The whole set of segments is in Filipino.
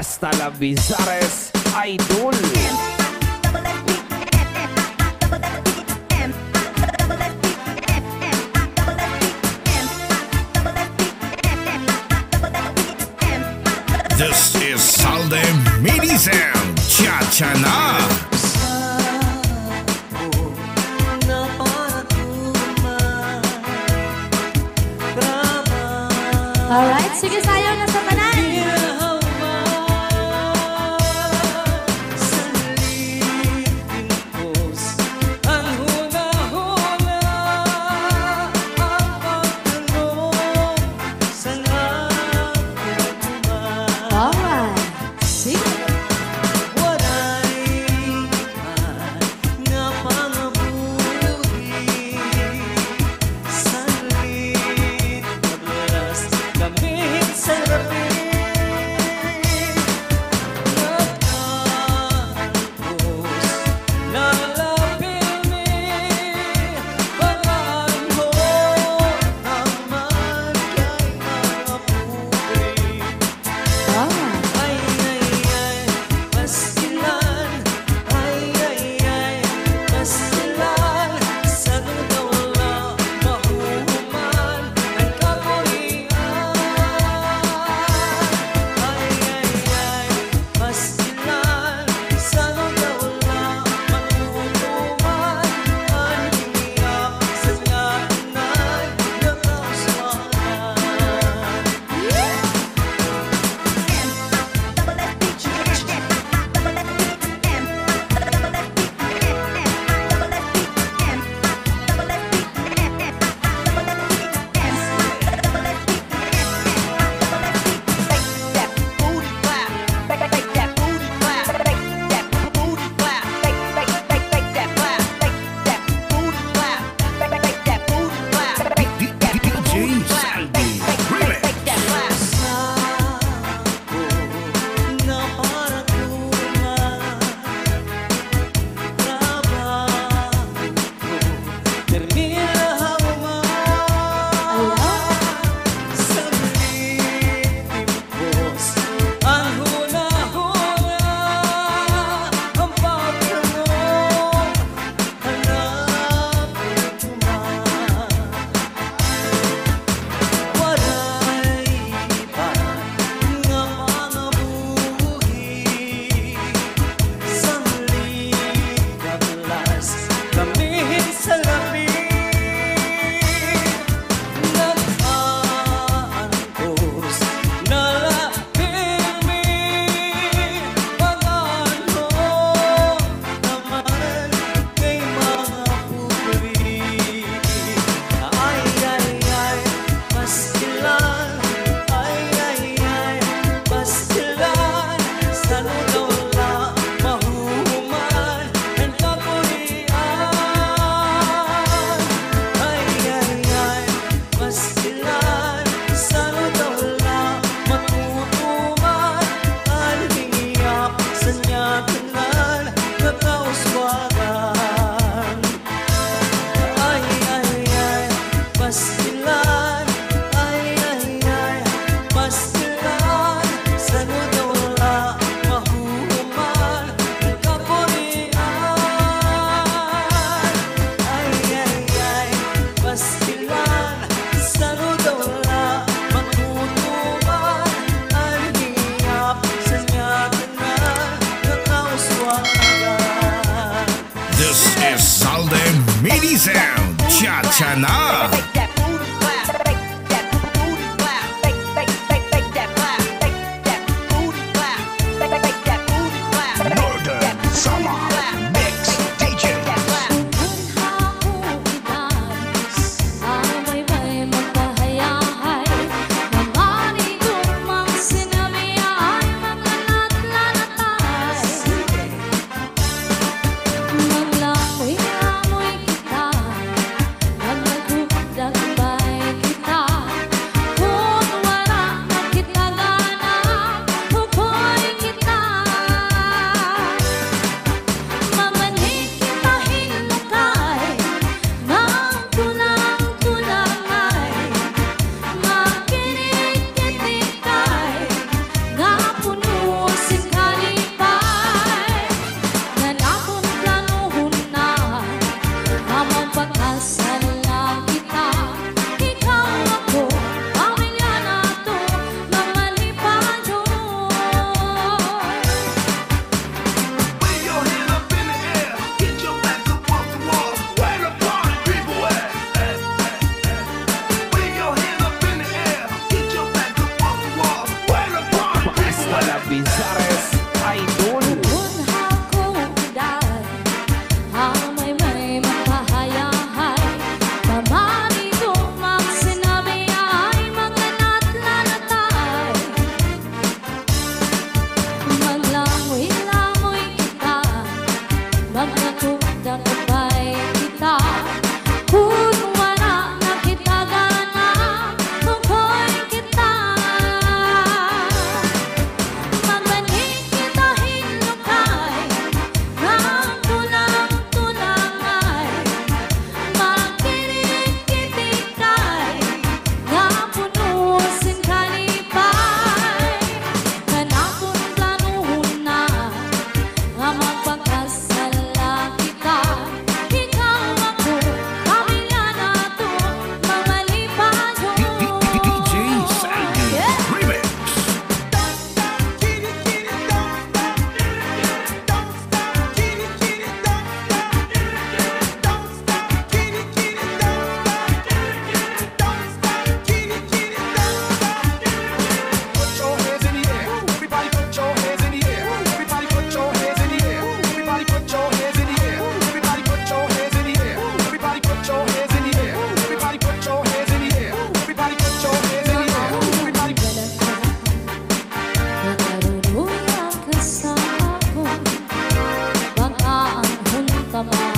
hasta la bizarres idol. This is Salde Medizam Cha Cha Na. All right, so 天天呐 tired someone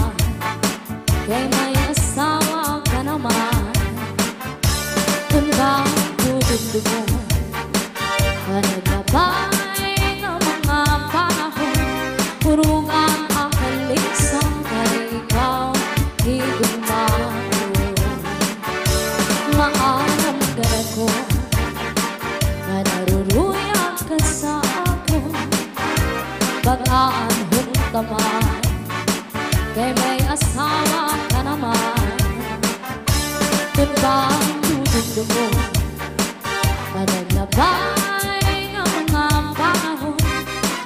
dudugdo mo Panaglabay ng mga panahon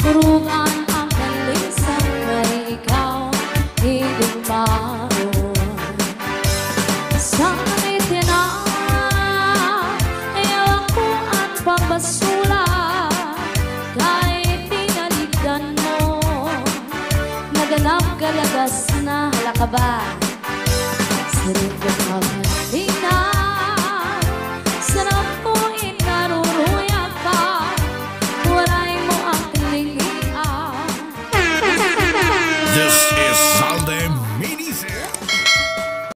Turuan ang kalisan na ikaw Higugmaon Sana'y tinan Ayaw ako ang pagbasura Kahit tinaligdan mo Naganap kalagas na halaka ba Sirit ko ka man di na